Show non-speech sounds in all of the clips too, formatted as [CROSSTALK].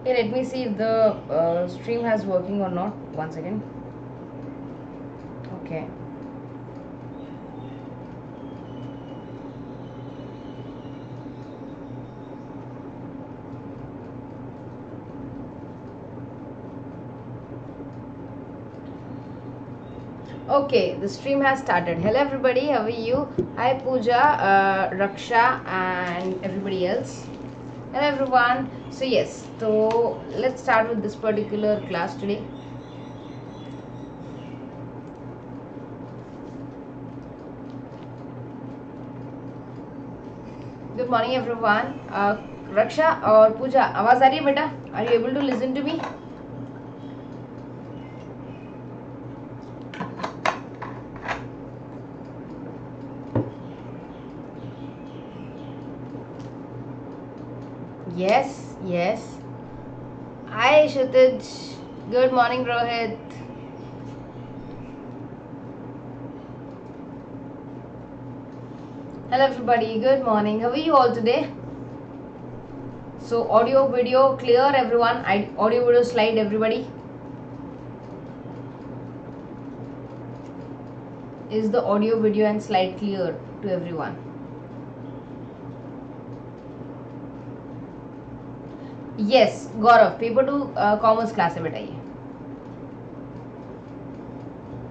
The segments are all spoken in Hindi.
Okay, let me see if the uh, stream has working or not. One second. Okay. Okay, the stream has started. Hello, everybody. How are you? Hi, Pooja, uh, Raksha, and everybody else. Hello, everyone. So yes, so let's start with this particular class today. Good morning, everyone. Uh, Raksha or pooja आवाज़ aa rahi hai beta are you able to listen to me Yes, yes. Hi, Shutaj. Good morning, Rohit. Hello, everybody. Good morning. How are you all today? So, audio, video, clear, everyone. I, audio, video, slide, everybody. Is the audio, video, and slide clear to everyone? Yes Gaurav paper two commerce class बेटा ये।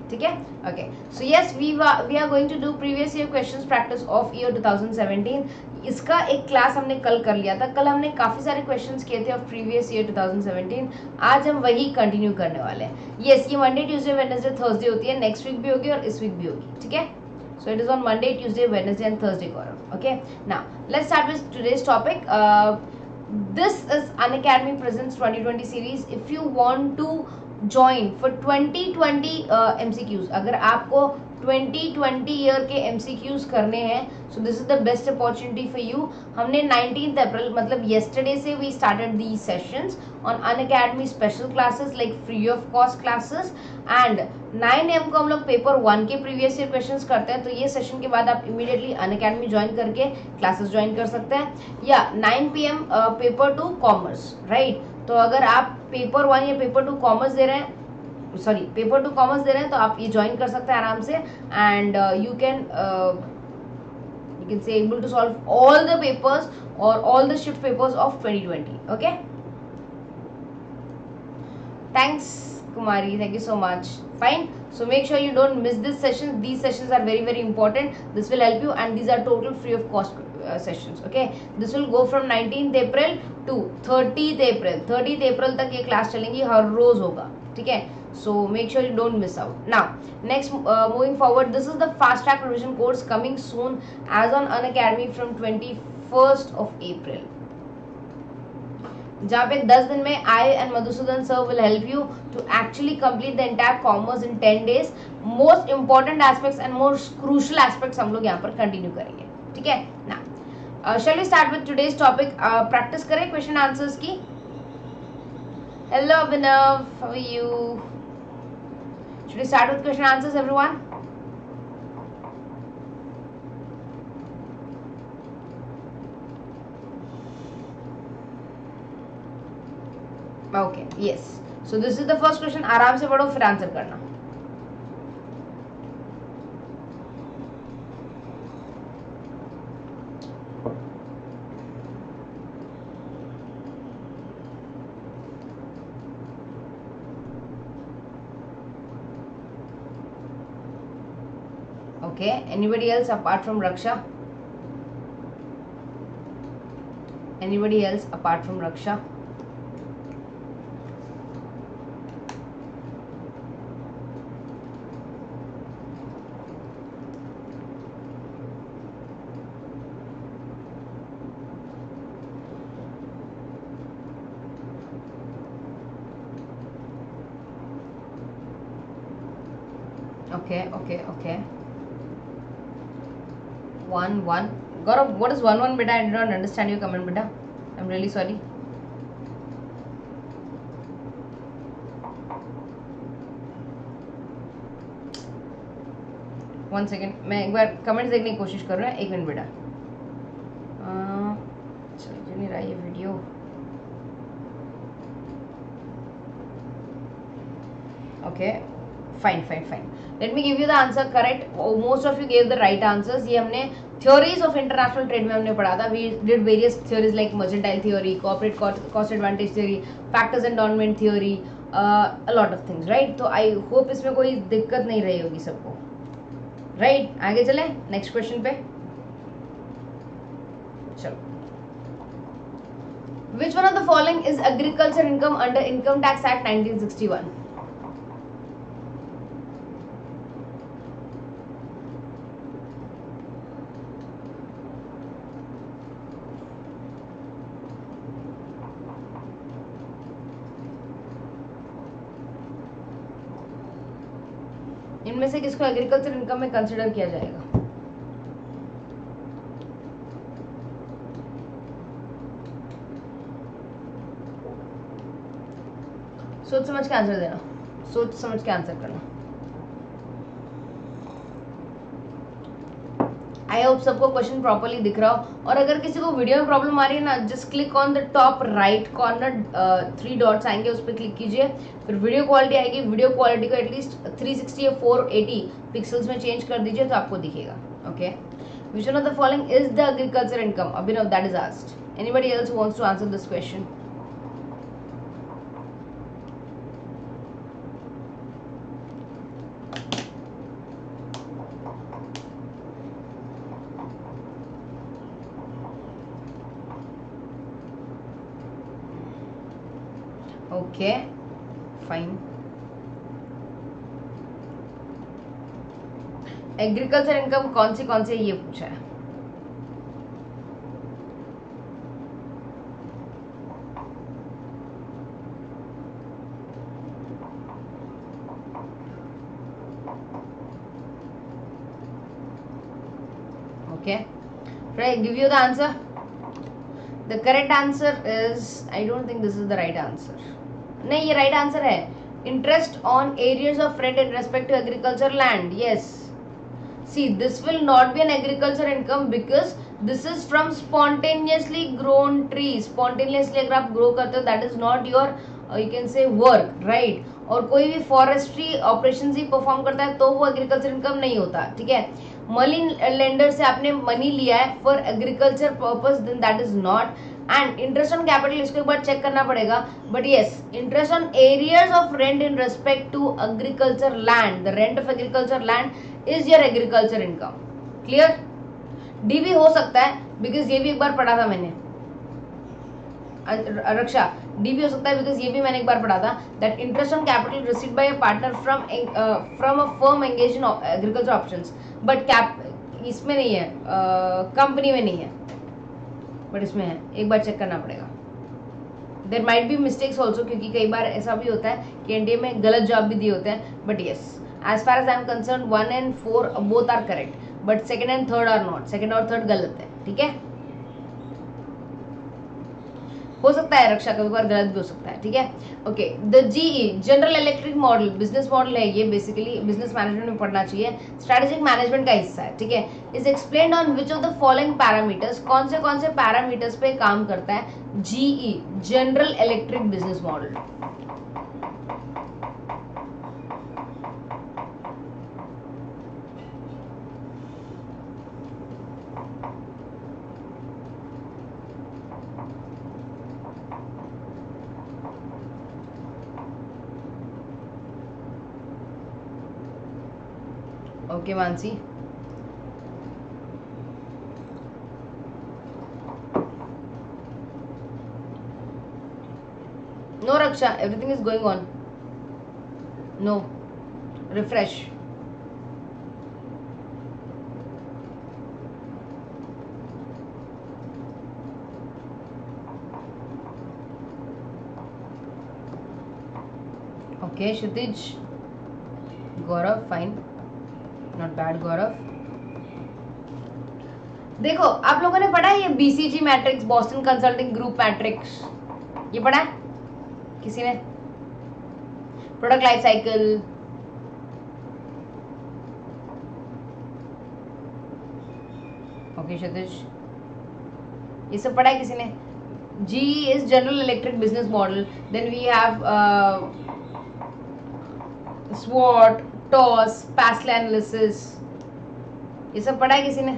ठीक है? Okay so yes we we are going to do previous year questions practice of year 2017 इसका एक क्लास हमने कल कर लिया था। कल हमने काफ़ी सारे क्वेश्चंस किए थे ऑफ़ प्रीवियस ईयर 2017 आज हम वही कंटिन्यू करने वाले हैं। यस yes, ये मंडे ट्यूसडे वेडनेसडे थर्सडे होती है। नेक्स्ट वीक भी होगी और इस वीक भी होगी। ठीक है? So it is on monday tuesday wednesday and thursday gaurav. Okay? Now let's start with today's uh, this is an academy presents 2020 series if you want to join for 2020 uh, mcqs अगर आपको 2020 ईयर के एमसीक्यूज करने हैं। So this is the best opportunity for you हमने 19th अप्रैल मतलब येस्टरडे से we started the sessions on Unacademy special classes like free of cost classes and 9 AM को हम लोग पेपर वन के प्रीवियस ईयर क्वेश्चंस करते हैं। तो ये सेशन के बाद आप इमीडिएटली अन अकेडमी ज्वाइन करके क्लासेस ज्वाइन कर सकते हैं। या nine P M paper two commerce right तो अगर आप पेपर वन या पेपर टू कॉमर्स दे रहे हैं सॉरी पेपर टू कॉमर्स दे रहे हैं तो आप ये ज्वाइन कर सकते हैं आराम से and you can you can say able to solve all the papers और all the shift papers of 2020 okay thanks kumari thank you so much fine so make sure you don't miss this session these sessions are very very important this will help you and these are total free of cost uh, sessions okay this will go from 19th april to 30th april 30th april तक ये क्लास चलेंगी हर रोज होगा ठीक है so make sure you don't miss out. Now next uh, moving forward this is the fast track revision course coming soon as on an academy from 21st of april. जहाँ पे 10 दिन में I and Madhusudan sir will help you to actually complete the entire commerce in 10 days most important aspects and most crucial aspects हम लोग यहाँ पर कंटिन्यू करेंगे। ठीक है? ना shall we start with today's topic practice करें क्वेश्चन आंसर्स की। Hello Abhinav you should we start with question answers everyone okay yes so this is the first question आराम से पढ़ो, फिर आंसर करना। Anybody else apart from raksha? Anybody else apart from raksha? Okay okay okay one one. Gaurav, what is one one, beta? I did not understand your comment, beta. I'm really sorry. One second मैं एक बार कमेंट्स देखने की कोशिश कर रहा हूँ। एक मिनट बेटा चल ये video okay fine fine fine let me give you the answer correct most of you gave the right answers ये हमने थ्योरीज ऑफ़ इंटरनेशनल ट्रेड में हमने पढ़ा था. We did various theories like mercantile theory comparative cost advantage theory factors endowment theory lot of things right तो आई होप इसमें कोई दिक्कत नहीं रही होगी सबको. Right right? आगे चले? नेक्स्ट क्वेश्चन पे. चलो. Which one of the following is agriculture income under income tax act 1961 इनमें से किसको एग्रीकल्चर इनकम में कंसिडर किया जाएगा? सोच समझ के आंसर देना। सोच समझ के आंसर करना। आई होप सबको क्वेश्चन प्रॉपरली दिख रहा हो। और अगर किसी को वीडियो में प्रॉब्लम आ रही है ना just click on the top right corner three dots आएँगे, उस पर क्लिक कीजिए। फिर वीडियो क्वालिटी आएगी वीडियो क्वालिटी को एटलीस्ट 360 या 480 पिक्सल्स में चेंज कर दीजिए तो आपको दिखेगा okay which one of the following is the agriculture income Abhinav that is asked anybody else wants to answer this question okay, fine. Agriculture income कौन सी कौन सी ये पूछा है? Okay give you the answer the correct answer is, i don't think this is the right answer. नहीं, ये राइट आंसर है. Interest on arrears of rent in respect to agriculture land yes see this will not be an agriculture income because this is from spontaneously grown tree spontaneously अगर आप ग्रो करते हो that is not your you can say work right और कोई भी फॉरेस्ट्री ऑपरेशन ही परफॉर्म करता है तो वो एग्रीकल्चर इनकम नहीं होता, ठीक है? मनी लेंडर से आपने मनी लिया है for agriculture purpose then that is not and interest on capital इसको एक बार चेक करना पड़ेगा. But yes interest on arrears of rent in respect to agriculture land the rent of agriculture land is your agriculture income clear DB हो सकता है बिकॉज़ ये भी एक बार पढ़ा था मैंने. रक्षा डी भी हो सकता है बिकॉज़ ये भी मैंने एक बार पढ़ा था that interest on capital receive by a partner from from a firm engage in agriculture options but cap इसमें नहीं है कंपनी में नहीं है। बट इसमें है, एक बार चेक करना पड़ेगा। There might be mistakes also क्योंकि कई बार ऐसा भी होता है कि एनडीए में गलत जॉब भी दिए होते हैं but yes as far as I am concern one and four both are correct but second and third are not second और थर्ड गलत है, ठीक है? हो सकता है, रक्षा बार गलत भी हो सकता है, ठीक है? Okay the GE general electric model business model है ये बेसिकली बिज़नेस मैनेजमेंट में पढ़ना चाहिए स्ट्रेटेजिक मैनेजमेंट का हिस्सा है, ठीक है? Is explain on which of the following parameters कौन से कौन से पैरामीटर्स पे काम करता है GE general electric business model okay Mansi. No Raksha everything is going on no refresh okay Kshitij Gaurav fine not bad Gaurav देखो, आप लोगों ने पढ़ा है ये BCG matrix Boston consulting group matrix ये पढ़ा है? किसी ने? Product life cycle okay Satish ये सब पढ़ा है किसी ने? G is general electric business model then we have स्वॉट TOWS पैसल एनालिसिस ये सब पढ़ा है किसी ने?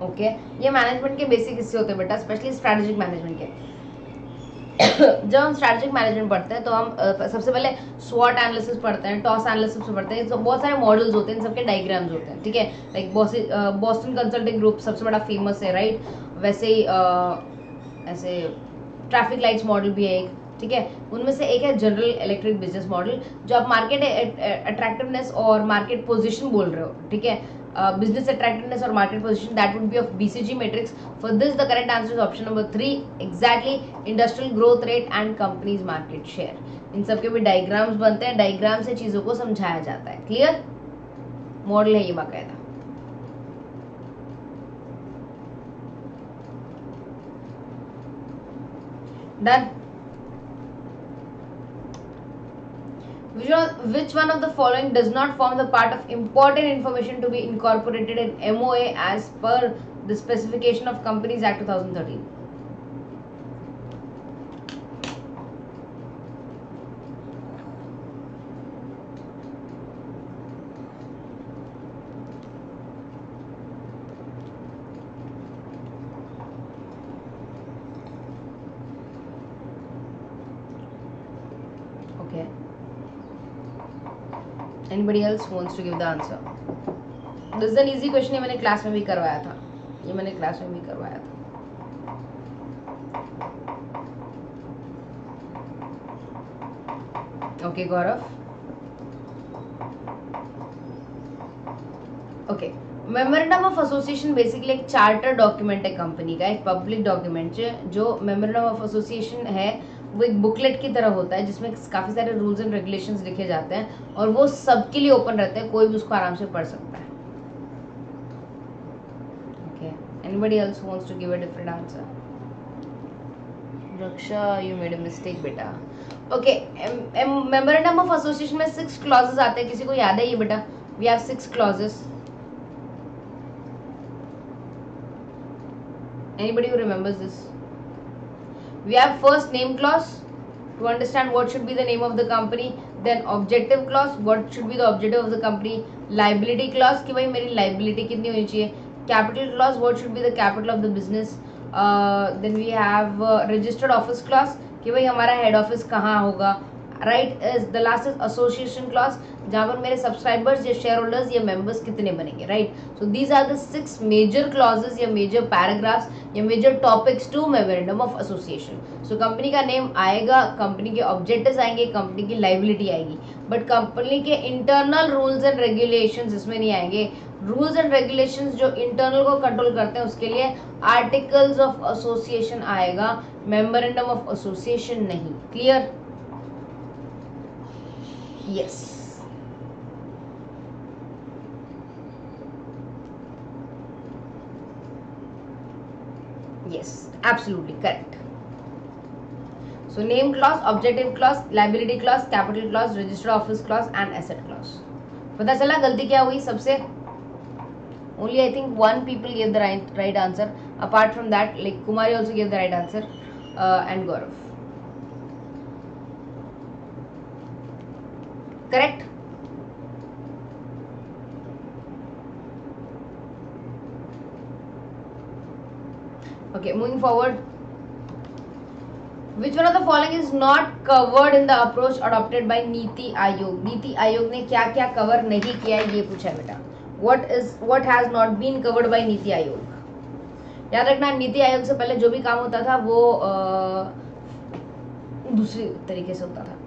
Okay okay. ये मैनेजमेंट के बेसिक हिस्से होते हैं बेटा स्पेशली स्ट्रेटेजिक मैनेजमेंट के। [COUGHS] जब हम स्ट्रेटेजिक मैनेजमेंट पढ़ते हैं तो हम सबसे पहले स्वॉट एनालिसिस पढ़ते हैं टॉस एनालिसिस पढ़ते हैं बहुत सारे मॉडल्स होते हैं, इन सबके डायग्राम्स होते हैं, ठीक है? लाइक बॉस्टन कंसल्टिंग ग्रुप सबसे बड़ा फ़ेमस है राइट वैसे ही ऐसे ट्रैफ़िक लाइट्स मॉडल भी है एक। ठीक है? उनमें से एक है जनरल इलेक्ट्रिक बिज़नेस मॉडल जो आप मार्केट अट्रैक्टिवनेस और मार्केट पोजिशन बोल रहे हो, ठीक है? बिज़नेस अट्रैक्टिवनेस और market position that would be of BCG matrix for this the current answer is option number three exactly industrial growth rate and companies market share इन सबके भी डायग्राम्स बनते हैं डायग्राम से चीज़ों को समझाया जाता है. क्लियर मॉडल है ये बाकायदा. Done which one of the following does not form the part of important information to be incorporated in MOA as per the specification of Companies Act 2013? Anybody else wants to give the answer this an easy question ये मैंने क्लास में भी करवाया था। ये मैंने क्लास में भी करवाया था। Okay Gaurav okay memorandum of association basically एक चार्टर डॉक्यूमेंट है कंपनी का, एक पब्लिक डॉक्यूमेंट जो मेमोरेंडम ऑफ़ एसोसिएशन है वो एक बुकलेट की तरह होता है, जिसमें काफ़ी सारे रूल्स एंड रेगुलेशंस लिखे जाते हैं और वो सबके लिए ओपन रहते हैं, कोई भी उसको आराम से पढ़ सकता है। Anybody else wants to give a different answer Raksha you made a mistake बेटा। ओके मेमोरेंडम ऑफ़ एसोसिएशन में सिक्स क्लॉजेस आते हैं, किसी को याद है ये बेटा? We have six clauses anybody who remembers this? We have first name clause to understand what should be the name of the company then objective clause what should be the objective of the company liability clause कि भाई मेरी liability कितनी होनी चाहिए capital clause what should be the capital of the business uh, then we have uh, registered office clause कि भाई हमारा head office कहाँ होगा right the last is association clause जहाँ पर मेरे सब्सक्राइबर्स या शेयर होल्डर्स या मेंबर्स कितने बनेंगे right so these are the six major clauses या मेजर पैराग्राफ्स या major topics to memorandum of association so company का नेम आएगा कंपनी के ऑब्जेक्टिव्स आएँगे कंपनी की लाइबिलिटी आएगी. बट कंपनी के इंटरनल रूल्स एंड रेगुलेशन इसमें नहीं आएँगे. रूल्स एंड रेगुलेशंस जो इंटरनल को कंट्रोल करते हैं, उसके लिए आर्टिकल्स ऑफ़ एसोसिएशन आएगा मेमोरेंडम ऑफ़ एसोसिएशन नहीं. Clear Yes. Yes, absolutely correct. So name clause, objective clause, liability clause, capital clause, register office clause and asset clause. पता चला गलती क्या हुई सबसे only I think one people gave the right, right answer. Apart from that, like Kumari also gave the right answer uh, and Gaurav. Correct okay moving forward which one of the following is not covered in the approach adopted by NITI Aayog NITI Aayog ने क्या क्या कवर नहीं किया है ये पूछा बेटा what is what has not been covered by NITI Aayog याद रखना नीति आयोग से पहले जो भी काम होता था वो आ, दूसरी तरीके से होता था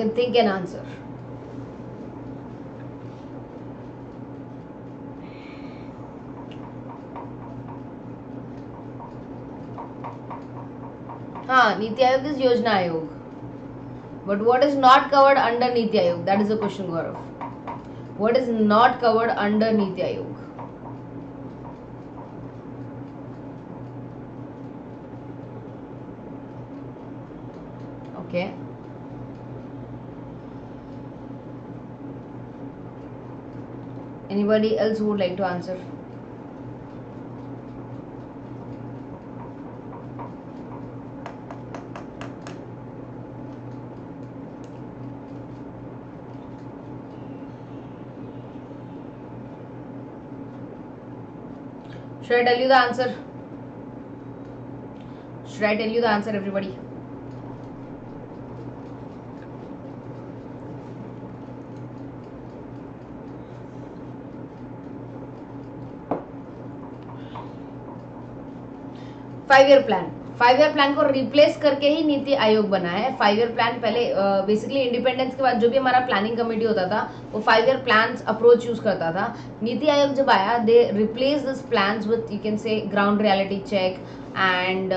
can think an answer. हाँ नीति आयोग इज योजना आयोग but what is not covered under NITI Aayog that is the question gaurav what is not covered under NITI Aayog okay Anybody else who would like to answer? Should I tell you the answer? Should I tell you the answer, everybody? Five year plan five year plan को रिप्लेस करके ही नीति आयोग बना है। फाइव ईयर प्लान पहले बेसिकली uh, इंडिपेंडेंस के बाद जो भी हमारा प्लानिंग कमेटी होता था वो five year plan approach use करता था। नीति आयोग जब आया they replace this plan with you can say ground reality check and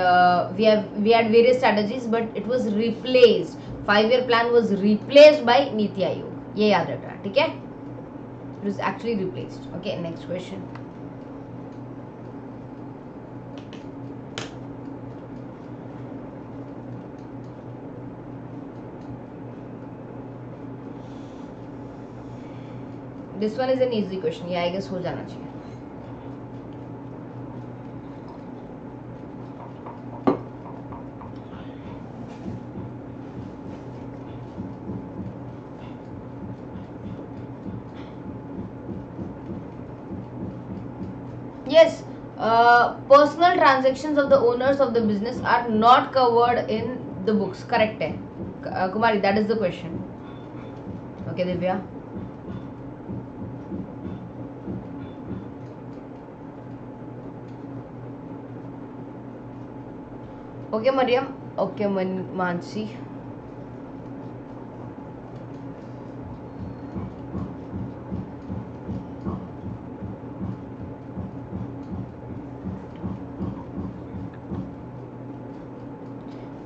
we had various strategies but it was replaced five year plan was replaced by Niti Aayog. ये याद रखना ठीक है? It was actually replaced okay next question this one is an easy question ये आई गेस हो जाना चाहिए yes uh, personal transactions of the owners of the business are not covered in the books correct hai uh, kumari that is the question okay divya okay Mariam okay Mansi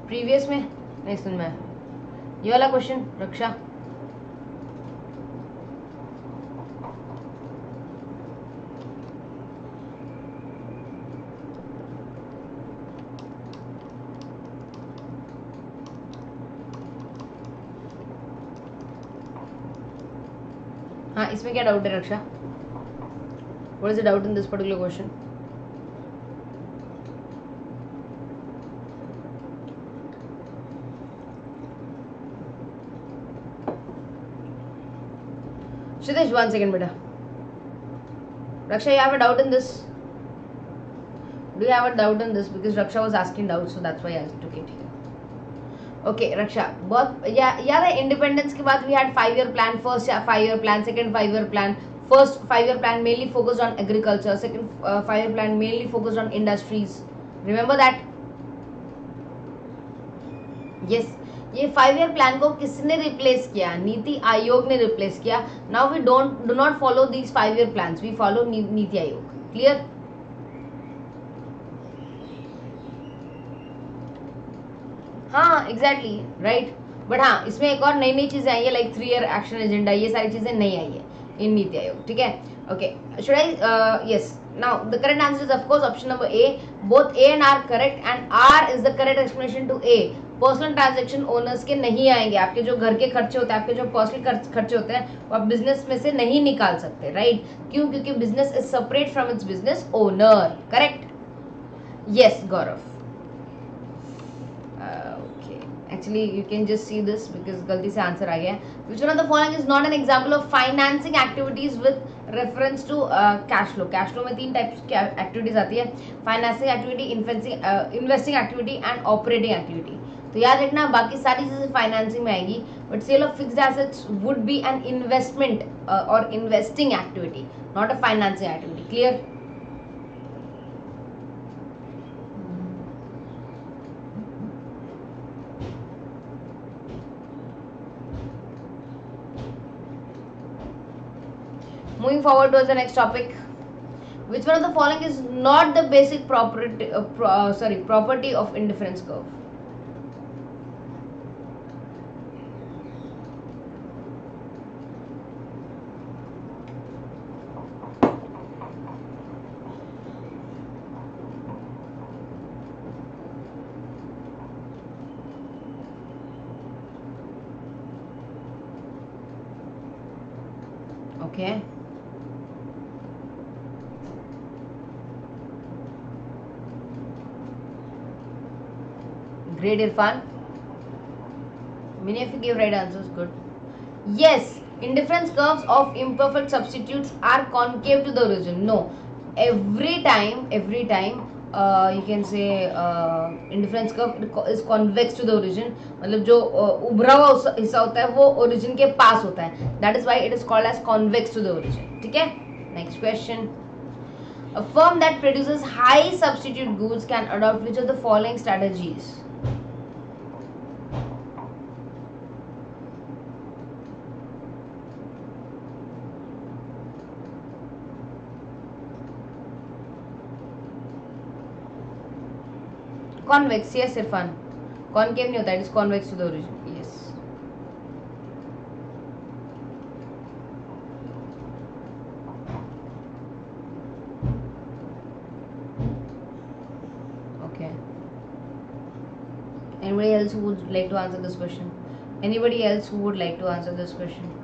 previous में नहीं सुन मैं. ये वाला क्वेश्चन रक्षा. हाँ इसमें क्या डाउट है, Raksha? What is doubt in this particular question Shritesh one second बेटा। Raksha you have a doubt in this do you have a doubt in this because Raksha was asking doubt so that's why I to get you okay Raksha बहुत याद है इंडिपेंडेंस के बाद we had five year plan first five year plan second five year plan first five year plan mainly focused on agriculture second five year plan mainly focused on industries remember that yes ये फाइव ईयर प्लान को किसने रिप्लेस किया? नीति आयोग ने रिप्लेस किया. Now we don't do not follow these five year plan we follow NITI Aayog. Clear हाँ एग्जैक्टली राइट बट हाँ इसमें एक और नई नई चीज़ें आई है like three year action agenda ये सारी चीज़ें नहीं आई है, इन नीति आयोग, ठीक है? Okay should I yes the correct answer is, of course, option number a, both a and r correct, and r is the correct explanation to a. Personal transaction owners के नहीं आएँगे, आपके जो घर के खर्चे होते हैं, आपके जो पर्सनल खर्चे होते हैं, वो आप बिज़नेस में से नहीं निकाल सकते राइट क्यों? क्योंकि business is separate from its business owner correct yes Gaurav actually you can just see this because गलती से आंसर आ गया which one of the following is not an example of financing activities with reference to cash flow cash flow में तीन टाइप्स की एक्टिविटीज़ आती है. Financing activity investing activity and operating activity तो याद रखना, बाकी सारी चीज़ें फाइनेंसिंग में आएगी. But sale of fix assets would be an investment और investing activity not a financing activity clear moving forward towards the next topic which one of the following is not the basic property uh, pro, uh, sorry property of indifference curve? Okay Great, Irfan. Many of you gave right answers. Good. Yes, indifference curves of imperfect substitutes are concave to the origin. No, every time, every time uh, you can say uh, indifference curve is convex to the origin मतलब जो uh, उभरा हुआ हिस्सा होता है वो origin के पास होता है that is why it is called as convex to the origin ठीक है next question a firm that produces high substitute goods can adopt which of the following strategies convex yes Irfan concave नहीं होता it is convex to the origin yes okay anybody else who would like to answer this question anybody else who would like to answer this question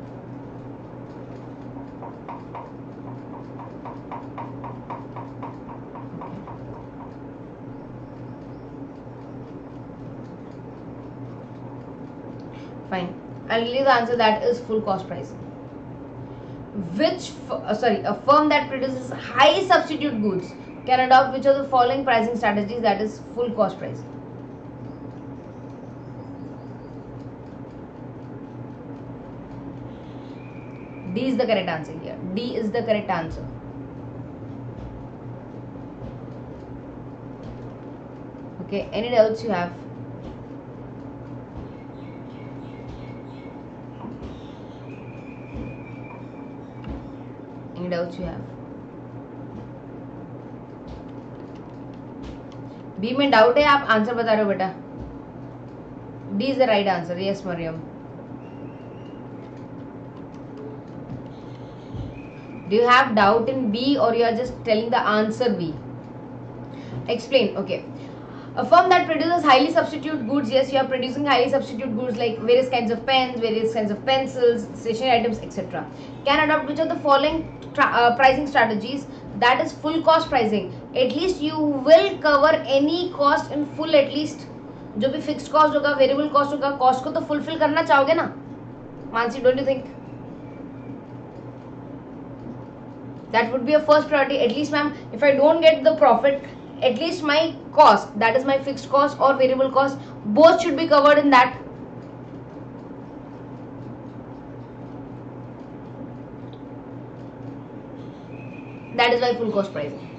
I'll give you the answer that is full cost pricing which uh, sorry a firm that produces high substitute goods can adopt which of the following pricing strategies that is full cost pricing D is the correct answer here. D is the correct answer. Okay, any doubts you have? Any doubts you have B में डाउट है आप आंसर बता रहे हो बेटा D is the right answer yes Mariam do you have doubt in b or you are just telling the answer b explain okay a firm that produces highly substitute goods yes you are producing highly substitute goods like various kinds of pens various kinds of pencils stationery items etc can adopt which of the following uh, pricing strategies that is full cost pricing at least you will cover any cost in full at least जो भी फिक्स्ड कॉस्ट होगा वेरिएबल कॉस्ट होगा कॉस्ट को तो फुलफिल करना चाहोगे ना Mansi don't you think that would be a first priority at least ma'am if i don't get the profit at least my cost that is my fixed cost or variable cost both should be covered in that. That is why full cost pricing.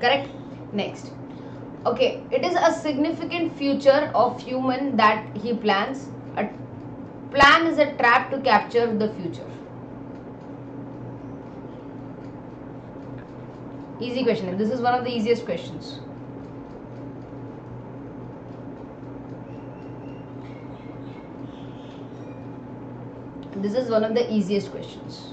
Correct? Next. Okay it is a significant feature of human that he plans. A plan is a trap to capture the future easy question. This is one of the easiest questions. This is one of the easiest questions.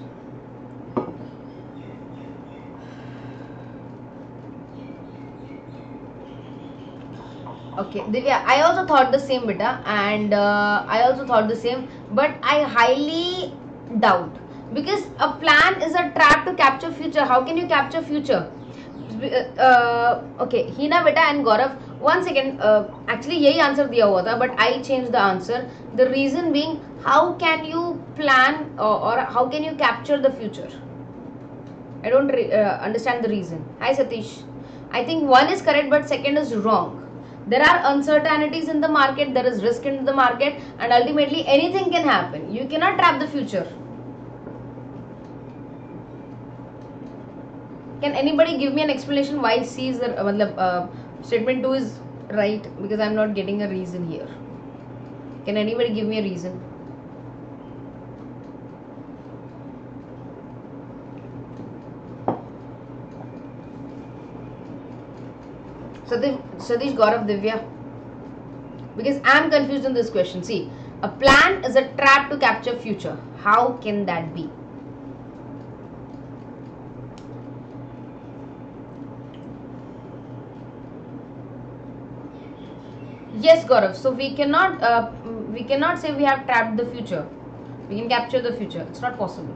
Okay divya i also thought the same beta and uh, i also thought the same but i highly doubt because a plan is a trap to capture future. How can you capture future okay Heena बेटा and Gaurav one second actually यही आंसर दिया हुआ था but I change the answer the reason being how can you plan और how can you capture the future I don't understand the reason hi Satish I think one is correct but second is wrong there are uncertainties in the market there is risk in the market and ultimately anything can happen you cannot trap the future can anybody give me an explanation why c is the uh, uh, statement 2 is right because i'm not getting a reason here can anybody give me a reason Satish, Satish Gaurav Divya. Because I am confused in this question. See, a plan is a trap to capture future. How can that be? Yes, Gaurav. So we cannot uh, we cannot say we have trapped the future. We can capture the future. It's not possible.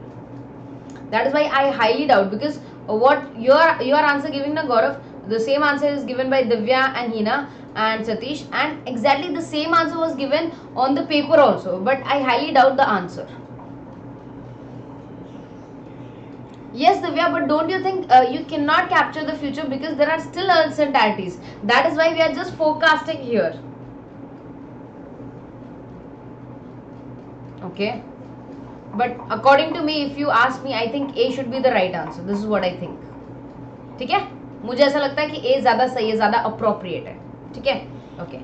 That is why I highly doubt because what your your answer giving na Gaurav the same answer is given by Divya and Hina and Satish and exactly the same answer was given on the paper also but I highly doubt the answer. Yes, Divya, but don't you think uh, you cannot capture the future because there are still uncertainties. That is why we are just forecasting here. Okay. But according to me, if you ask me, I think A should be the right answer. This is what I think. ठीक है मुझे ऐसा लगता है कि a ज़्यादा सही है ज़्यादा अप्रोप्रिएट है ठीक है okay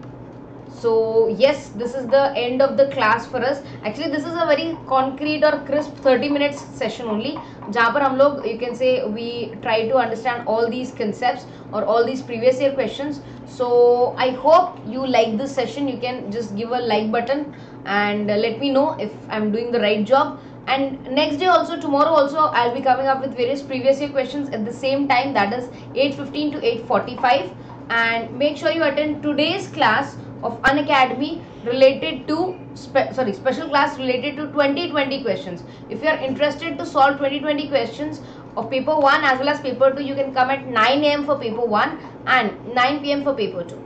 so yes this is the end of the class for us actually this is a very concrete or crisp 30 minutes session only जहाँ पर हम लोग you can say we try to understand all these concepts or all these previous year questions so I hope you like this session you can just give a like button and let me know if I'm doing the right job and next day also tomorrow also I'll be coming up with various previous year questions at the same time that is 8.15 to 8.45 and make sure you attend today's class of an academy related to spe sorry special class related to 2020 questions if you are interested to solve 2020 questions of paper 1 as well as paper 2 you can come at 9 am for paper 1 and 9 pm for paper 2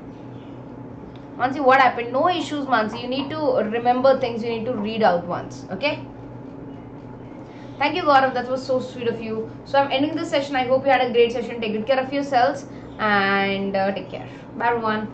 Mansi what happened no issues Mansi you need to remember things you need to read out once okay Thank you, Gaurav. That was so sweet of you. So I'm ending this session. I hope you had a great session. Take good care of yourselves and uh, take care. Bye, everyone.